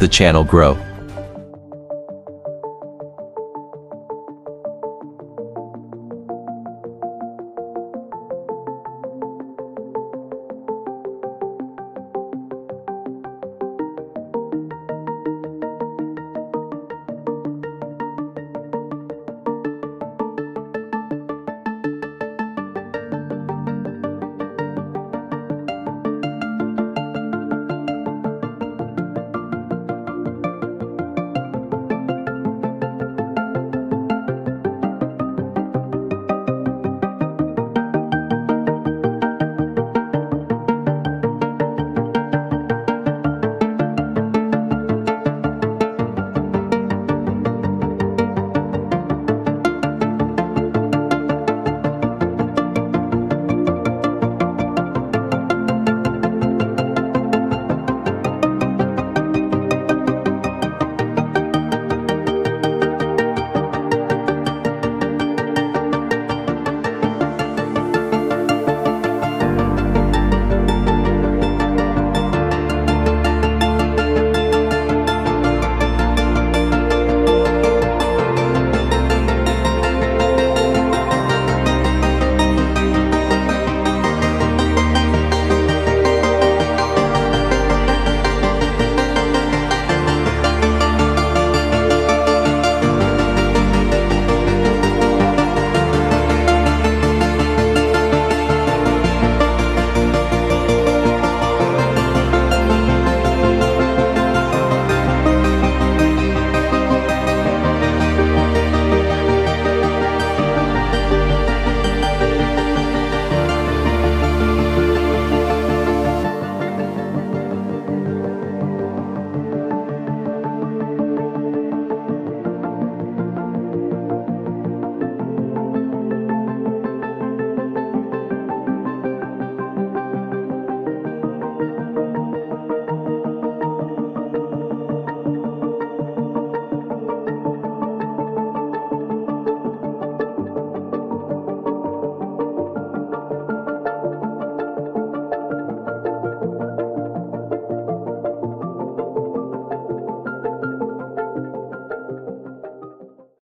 the channel grow.